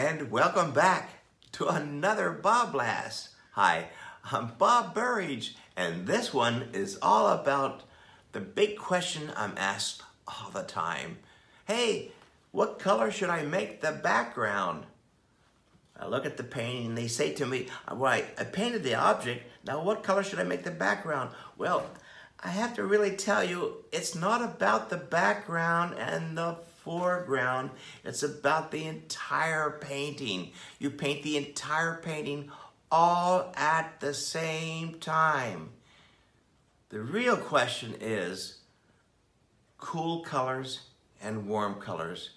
and welcome back to another BobBlast. Hi, I'm Bob Burridge, and this one is all about the big question I'm asked all the time. Hey, what color should I make the background? I look at the painting, and they say to me, right, I painted the object, now what color should I make the background? Well, I have to really tell you, it's not about the background and the foreground. It's about the entire painting. You paint the entire painting all at the same time. The real question is cool colors and warm colors.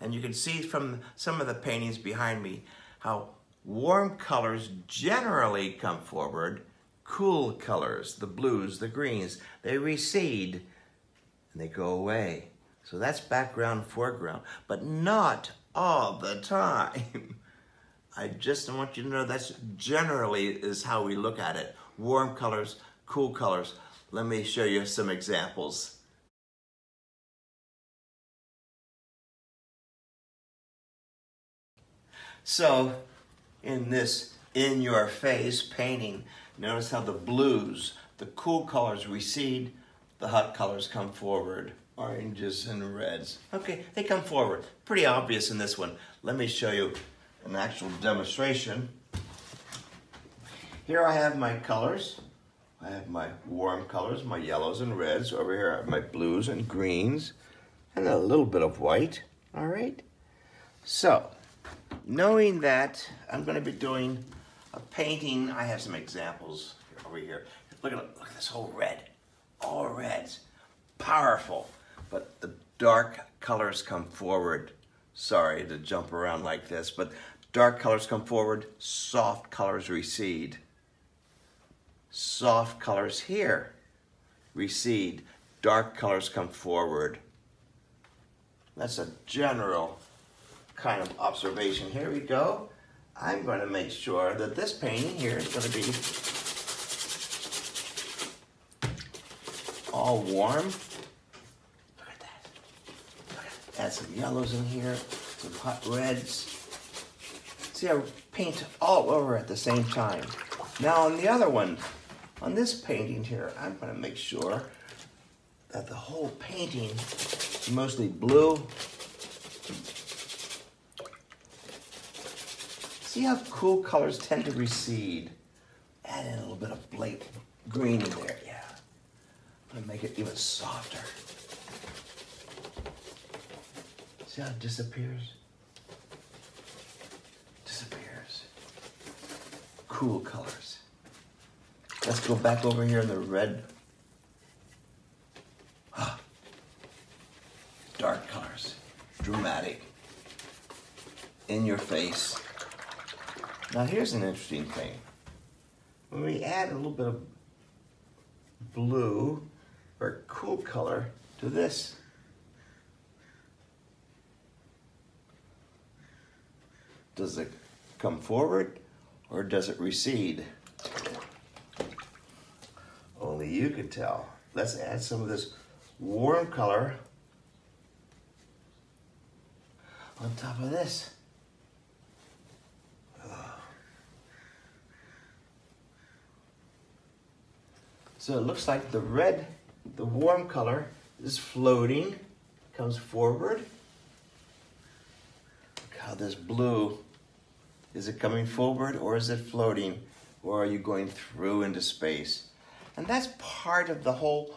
And you can see from some of the paintings behind me how warm colors generally come forward cool colors, the blues, the greens, they recede and they go away. So that's background, foreground, but not all the time. I just want you to know that's generally is how we look at it. Warm colors, cool colors. Let me show you some examples. So in this in your face painting, notice how the blues, the cool colors recede, the hot colors come forward oranges and reds. Okay, they come forward. Pretty obvious in this one. Let me show you an actual demonstration. Here I have my colors. I have my warm colors, my yellows and reds. Over here I have my blues and greens and a little bit of white. All right? So, knowing that I'm going to be doing a painting, I have some examples over here. Look at, look at this whole red. All reds. Powerful but the dark colors come forward. Sorry to jump around like this, but dark colors come forward, soft colors recede. Soft colors here recede, dark colors come forward. That's a general kind of observation. Here we go. I'm going to make sure that this painting here is going to be all warm Look at that. Add some yellows in here, some hot reds. See, I paint all over at the same time. Now on the other one, on this painting here, I'm gonna make sure that the whole painting is mostly blue. See how cool colors tend to recede? Add in a little bit of blake green in there, yeah. I'm gonna make it even softer. See how it disappears? Disappears. Cool colors. Let's go back over here in the red. Ah. Dark colors. Dramatic. In your face. Now here's an interesting thing. When we add a little bit of blue or cool color to this Does it come forward or does it recede? Only you can tell. Let's add some of this warm color on top of this. So it looks like the red, the warm color is floating, comes forward. Look how this blue is it coming forward or is it floating? Or are you going through into space? And that's part of the whole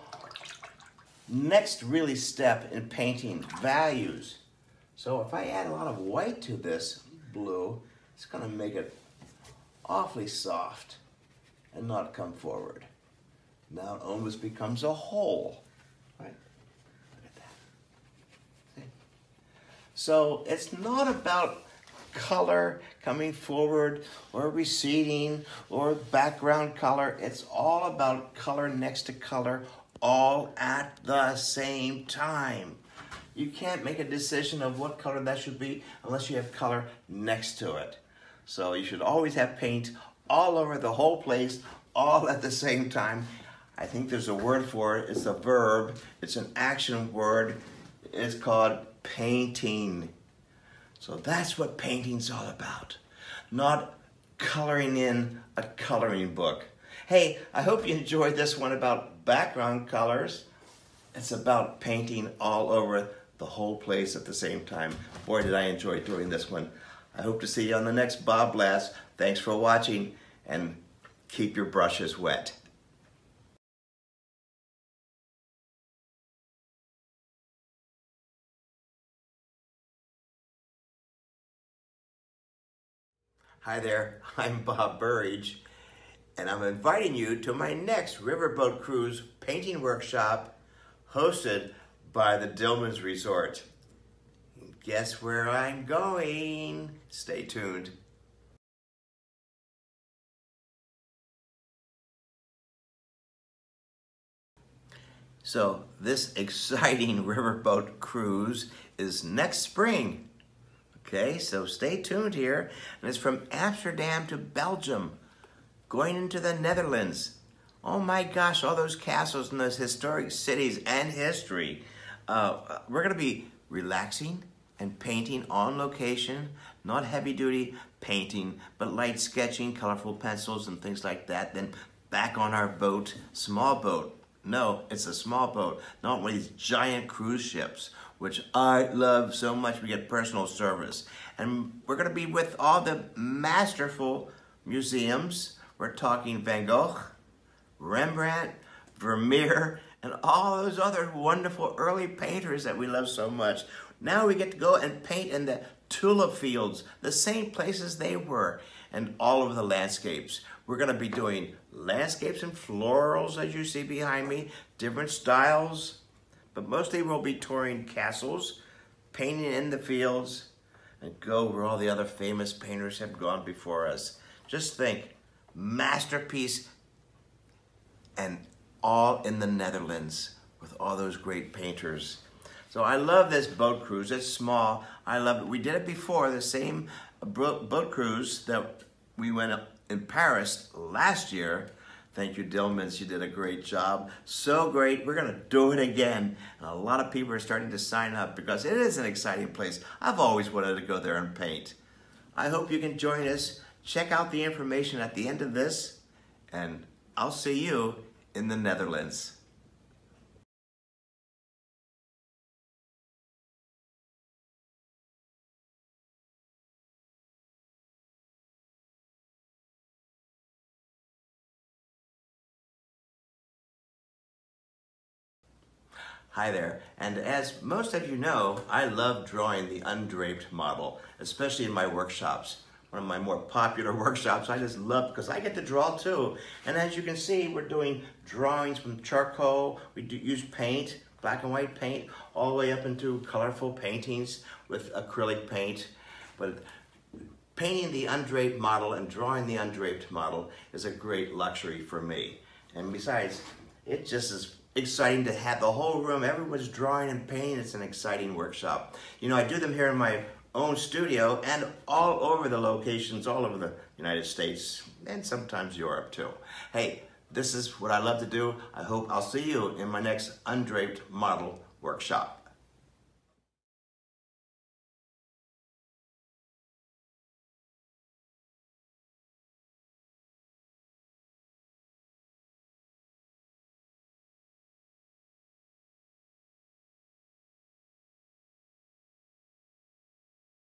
next really step in painting, values. So if I add a lot of white to this blue, it's gonna make it awfully soft and not come forward. Now it almost becomes a hole, right? Look at that. See? So it's not about color coming forward or receding or background color. It's all about color next to color all at the same time. You can't make a decision of what color that should be unless you have color next to it. So you should always have paint all over the whole place, all at the same time. I think there's a word for it. It's a verb. It's an action word. It's called painting. So that's what painting's all about. Not coloring in a coloring book. Hey, I hope you enjoyed this one about background colors. It's about painting all over the whole place at the same time. Boy, did I enjoy doing this one. I hope to see you on the next BobBlast. Thanks for watching and keep your brushes wet. Hi there, I'm Bob Burridge, and I'm inviting you to my next riverboat cruise painting workshop hosted by the Dillman's Resort. Guess where I'm going? Stay tuned. So this exciting riverboat cruise is next spring. Okay, so stay tuned here. And it's from Amsterdam to Belgium, going into the Netherlands. Oh my gosh, all those castles and those historic cities and history. Uh, we're going to be relaxing and painting on location, not heavy duty painting, but light sketching, colorful pencils and things like that. Then back on our boat, small boat. No, it's a small boat, not one of these giant cruise ships, which I love so much. We get personal service. And we're going to be with all the masterful museums. We're talking Van Gogh, Rembrandt, Vermeer, and all those other wonderful early painters that we love so much. Now we get to go and paint in the tulip fields, the same places they were, and all over the landscapes. We're going to be doing landscapes and florals, as you see behind me, different styles, but mostly we'll be touring castles, painting in the fields, and go where all the other famous painters have gone before us. Just think, masterpiece and all in the Netherlands with all those great painters. So I love this boat cruise. It's small. I love it. We did it before, the same boat cruise that we went in Paris last year. Thank you, Dillmans. You did a great job. So great. We're going to do it again. And a lot of people are starting to sign up because it is an exciting place. I've always wanted to go there and paint. I hope you can join us. Check out the information at the end of this, and I'll see you in the Netherlands. Hi there, and as most of you know, I love drawing the undraped model, especially in my workshops one of my more popular workshops. I just love because I get to draw too. And as you can see, we're doing drawings from charcoal. We do use paint, black and white paint, all the way up into colorful paintings with acrylic paint. But painting the undraped model and drawing the undraped model is a great luxury for me. And besides, it just is exciting to have the whole room, everyone's drawing and painting. It's an exciting workshop. You know, I do them here in my own studio and all over the locations, all over the United States and sometimes Europe too. Hey, this is what I love to do. I hope I'll see you in my next undraped model workshop.